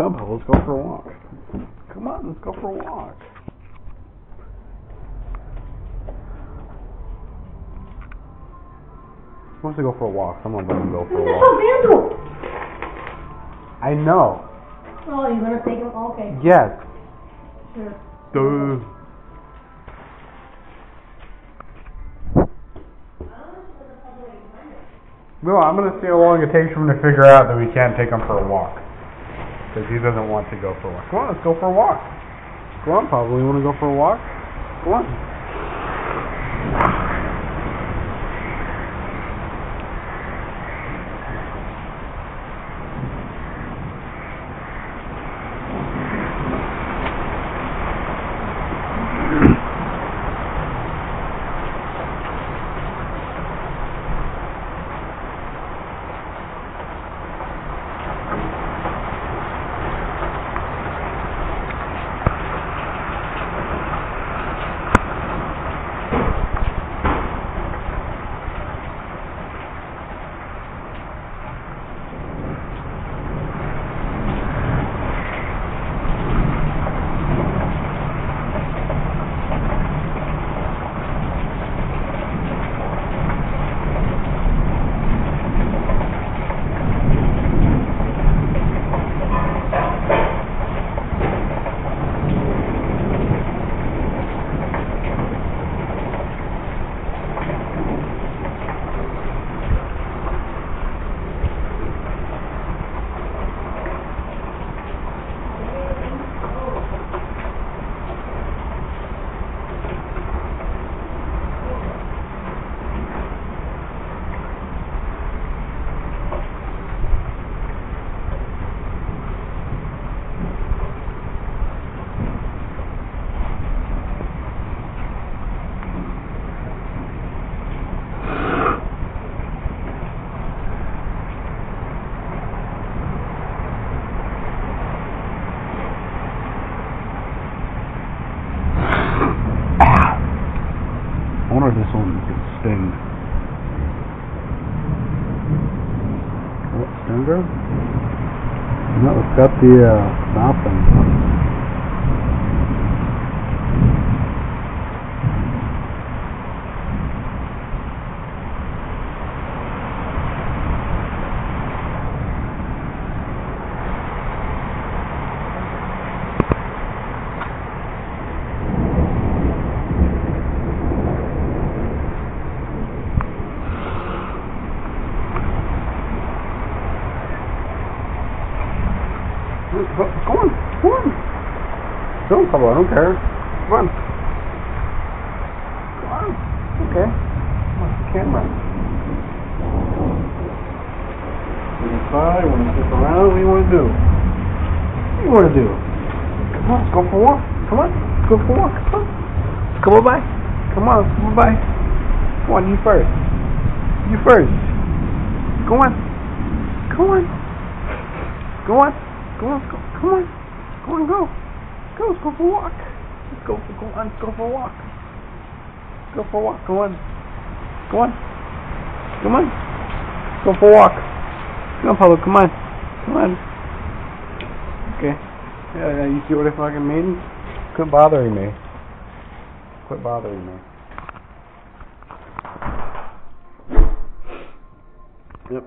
on, let's go for a walk. Come on, let's go for a walk. Who wants to go for a walk? Someone let him go for a walk. vandal. I know. Oh, you're gonna take him? Okay, Yes. sure. Duh. No, I'm gonna see how long it takes for him to figure out that we can't take him for a walk. Because he doesn't want to go for a walk. Come on, let's go for a walk. Come on, Pablo, you wanna go for a walk? Come on. Can sting. What, stinger? No, it's got the uh, mouth Go on, go on. Don't come on, I don't care. Come on. Come on. Okay. Come on, the camera. Want to? You want to flip around? What do you want to do? What do you want to do? Come on, let's go for a walk. Come on, let's go for a walk. Come on. Let's go bye-bye. Come on, let's go bye-bye. Come on, you first. You first. Go on. Go on. Go on. Go on, go, come on. Go on, go. Go, let's go for a walk. Let's go for, go on, let's go for a walk. Go for a walk, go on. Go on. Come on. Go for a walk. Come on, Pablo, come on. Come on. Okay. Yeah, yeah, you see what I fucking mean? Quit bothering me. Quit bothering me. Yep.